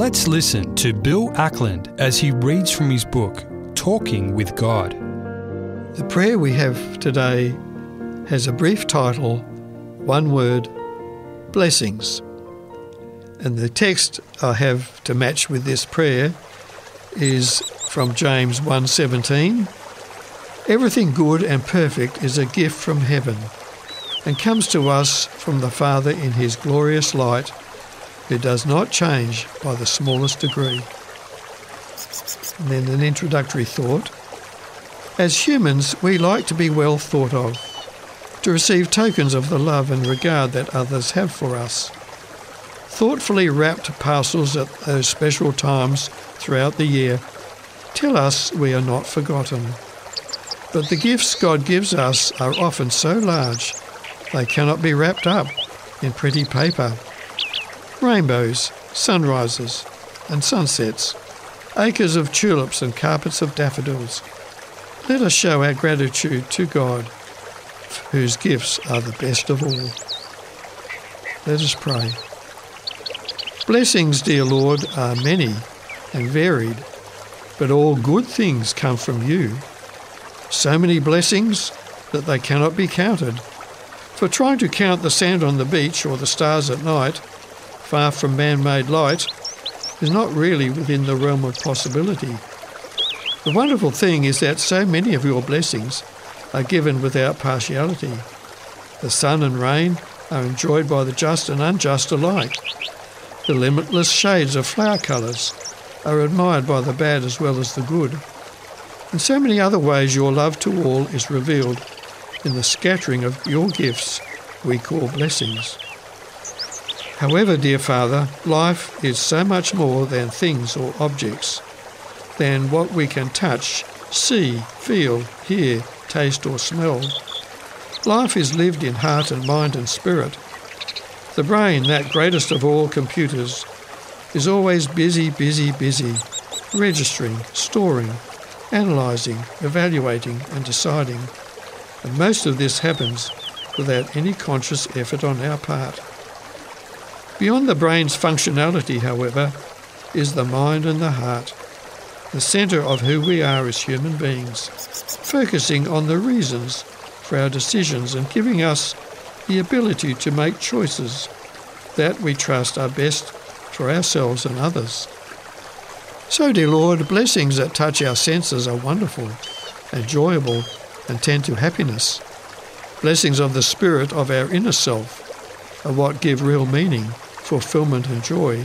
Let's listen to Bill Ackland as he reads from his book, Talking with God. The prayer we have today has a brief title, one word, Blessings. And the text I have to match with this prayer is from James 1:17. Everything good and perfect is a gift from heaven and comes to us from the Father in his glorious light, who does not change by the smallest degree. And then an introductory thought. As humans, we like to be well thought of, to receive tokens of the love and regard that others have for us. Thoughtfully wrapped parcels at those special times throughout the year tell us we are not forgotten. But the gifts God gives us are often so large they cannot be wrapped up in pretty paper. Rainbows, sunrises, and sunsets, acres of tulips and carpets of daffodils. Let us show our gratitude to God, whose gifts are the best of all. Let us pray. Blessings, dear Lord, are many and varied, but all good things come from you. So many blessings that they cannot be counted. For trying to count the sand on the beach or the stars at night, far from man made light, is not really within the realm of possibility. The wonderful thing is that so many of your blessings are given without partiality. The sun and rain are enjoyed by the just and unjust alike. The limitless shades of flower colours are admired by the bad as well as the good. In so many other ways, your love to all is revealed in the scattering of your gifts we call blessings. However, dear Father, life is so much more than things or objects, than what we can touch, see, feel, hear, taste, or smell. Life is lived in heart and mind and spirit. The brain, that greatest of all computers, is always busy, busy, busy, registering, storing, analysing, evaluating, and deciding. And most of this happens without any conscious effort on our part. Beyond the brain's functionality, however, is the mind and the heart, the centre of who we are as human beings, focusing on the reasons for our decisions and giving us the ability to make choices that we trust are best for ourselves and others. So, dear Lord, blessings that touch our senses are wonderful, enjoyable, and tend to happiness. Blessings of the spirit of our inner self are what give real meaning, fulfillment, and joy.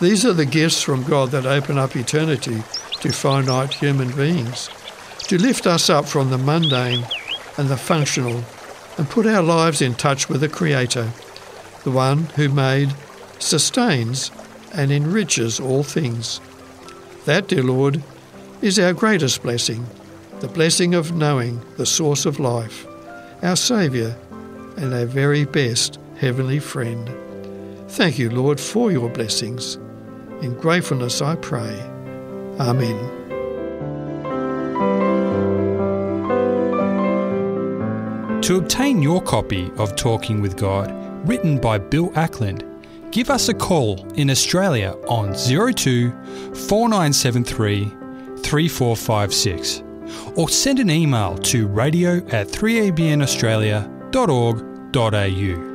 These are the gifts from God that open up eternity to finite human beings, to lift us up from the mundane and the functional and put our lives in touch with the Creator, the one who made, sustains, and enriches all things. That, dear Lord, is our greatest blessing the blessing of knowing the source of life, our Saviour, and our very best heavenly friend. Thank you, Lord, for your blessings. In gratefulness I pray. Amen. To obtain your copy of Talking with God, written by Bill Ackland, give us a call in Australia on 02 4973 3456 or send an email to radio at 3abnaustralia.org.au.